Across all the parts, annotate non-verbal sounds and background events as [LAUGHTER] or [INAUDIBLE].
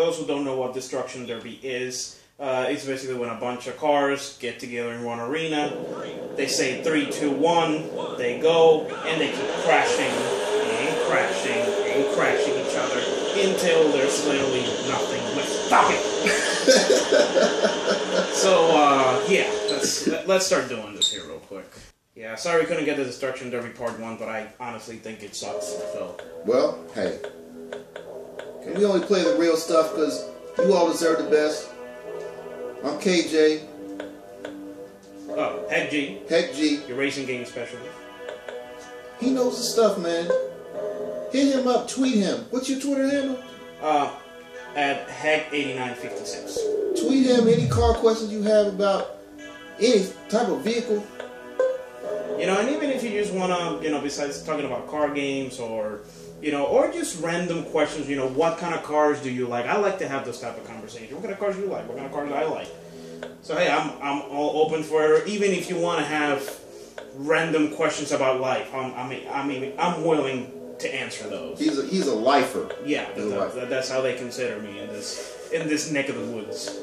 those who don't know what Destruction Derby is, uh, it's basically when a bunch of cars get together in one arena. They say three, two, one. They go and they keep crashing and crashing and crashing each other until there's literally nothing left. Stop it. [LAUGHS] so uh, yeah, let's let- let's start doing this here real quick. Yeah, sorry we couldn't get the Destruction Derby Part One, but I honestly think it sucks. So Well, hey. We only play the real stuff because you all deserve the best? I'm KJ, oh, HecG, Heck G. your racing game specialist. He knows the stuff, man. Hit him up, tweet him. What's your Twitter handle? Uh, at Heck8956. Tweet him any car questions you have about any type of vehicle. You know, and even if you just want to, you know, besides talking about car games or, you know, or just random questions, you know, what kind of cars do you like? I like to have those type of conversations. What kind of cars do you like? What kind of cars do I like? So hey, I'm I'm all open for it. Even if you want to have random questions about life, I'm, I mean, I mean, I'm willing to answer those. He's a he's a lifer. Yeah, He's a lifer. that- that's how they consider me in this in this neck of the woods.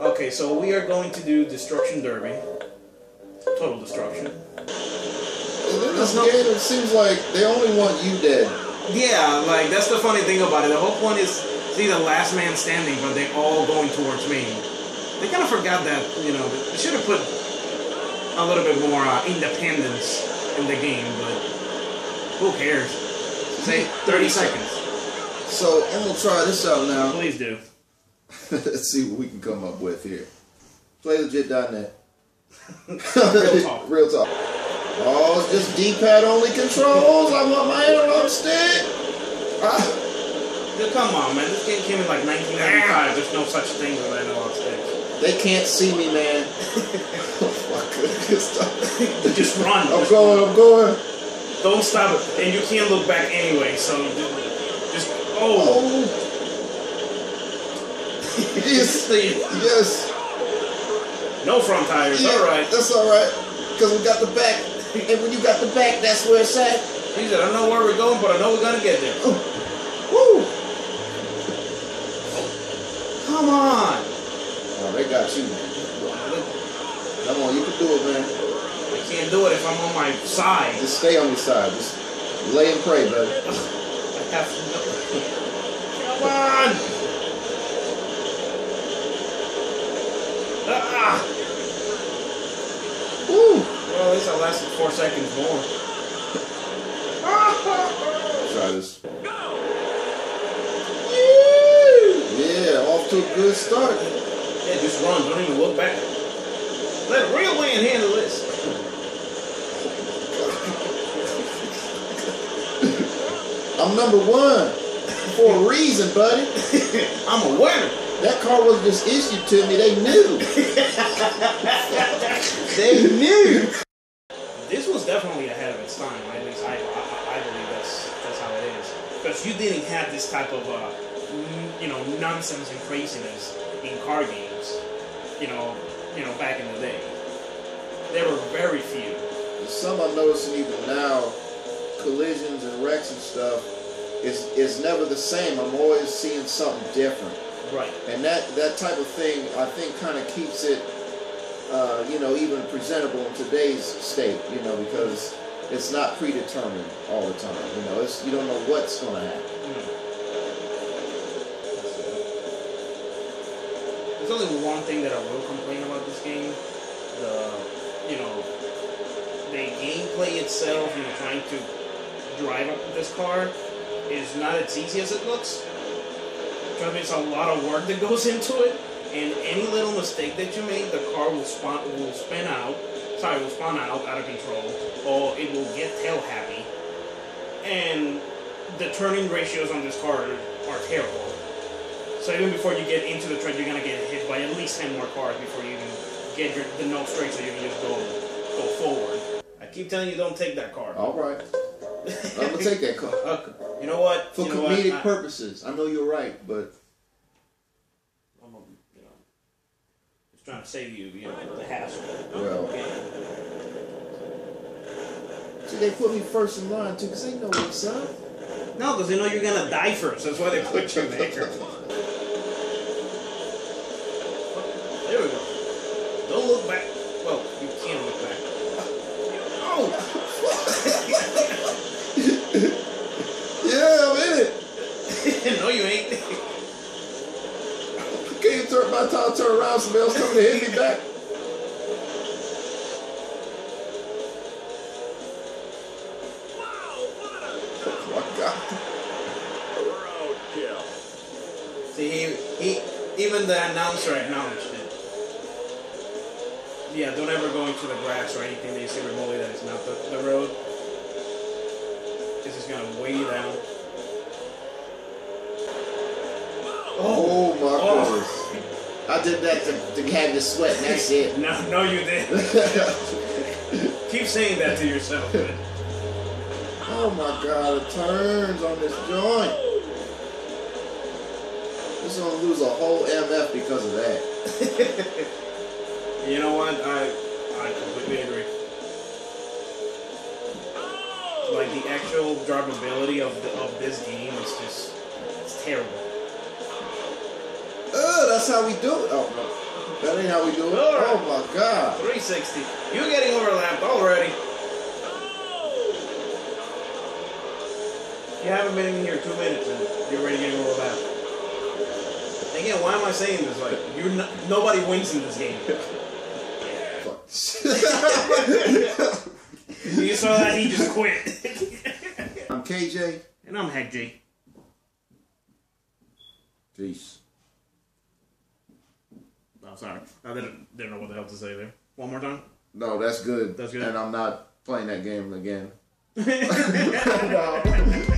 Okay, so we are going to do Destruction Derby. Total destruction. In this game, it seems like they only want you dead. Yeah, like that's the funny thing about it. The whole point is see the last man standing, but they all going towards me. They kind of forgot that you know they should have put a little bit more uh, independence in the game, but who cares? Say thirty seconds, So I'm gonna try this out now. please do. [LAUGHS] Let's see what we can come up with here. PlayLegit.net. [LAUGHS] Real talk. [LAUGHS] Real talk. Oh, it's just D-pad only controls. I want my analog stick. Ah, Dude, come on, man. This game came in like 1995. There's no such thing as an analog stick. they can't see me, man. [LAUGHS] oh my goodness. [LAUGHS] Just run. I'm Just going. I'm going. Don't stop it. And you can't look back anyway, so just. Oh! Oh. [LAUGHS] Yes. Yes. No front tires. Yeah, Alright. That's all right. Because we got the back. And when you got the back, that's where it's at. He said, I don't know where we're going, but I know we're gonna get there. Woo. Come on! Oh, they got you, man. Come on, you can do it, man. I can't do it if I'm on my side. Just stay on your side. Just lay and pray, buddy. [LAUGHS] I have no. Come on! Ah! Woo! Well, at least I lasted four seconds more. Try this. Go. Yeah, off to a good start. Yeah, just run. Don't even look back. Let a real man handle this. [LAUGHS] I'm number one for a reason, buddy. [LAUGHS] I'm a winner. That car was just issued to me. They knew. [LAUGHS] they knew. This was definitely ahead of its time. At least I, I, I believe that's that's how it is. Because you didn't have this type of uh, you know nonsense and craziness in car games. You know, you know back in the day. There were very few. Some I'm noticing even now, collisions and wrecks and stuff, is is never the same. I'm always seeing something different. Right. And that, that type of thing, I think, kind of keeps it, uh, you know, even presentable in today's state, you know, because it's not predetermined all the time. You know, it's you don't know what's going to happen. Mm. There's only one thing that I will complain about this game. The, you know, the gameplay itself, you know, trying to drive up this car is not as easy as it looks. Me, it's a lot of work that [LAUGHS] goes into it. And any little mistake that you make, the car will spin, will spin out. Sorry, will spin out out of control, or it will get tail happy. And the turning ratios on this car are terrible. So even before you get into the track, you're gonna get hit by at least ten more cars before you even get your, the nose straight, so you can just go go forward. I keep telling you, don't take that car. All right, I'm gonna take that car [LAUGHS] Okay. You know what? for you know what? comedic I- purposes. I know you're right, but I'm, a, you know, just trying to save you, you know, the hassle. well, Okay. see, they put me first in line too, because they know what's up. No, because they know you're gonna die first. That's why they put you there. [LAUGHS] turn around, somebody else coming to hit me back. My god. Roadkill. See, he, he, even the announcer acknowledged it. Yeah, don't ever go into the grass or anything that you see remotely that is not the, the road. This is gonna weigh you down. Oh. I did that to, to have you sweat, and that's it. [LAUGHS] No, no, you did. [LAUGHS] Keep saying that to yourself. man. oh my god, it turns on this joint. This gonna lose a whole MF because of that. You know what? I I completely agree. Like the actual drivability of the, of this game is just it's terrible. That's how we do it. Oh no. That ain't how we do it. Right. Oh my god. 360. You're getting overlapped already. You haven't been in here two minutes and you're already getting overlapped. Again, why am I saying this? Like, you nobody wins in this game. [LAUGHS] [LAUGHS] You saw that he just quit. I'm KJ. and I'm HecG. Peace. Oh, sorry. I didn't, didn't know what the hell to say there. One more time. No, that's good. That's good. And I'm not playing that game again. [LAUGHS] [LAUGHS] no.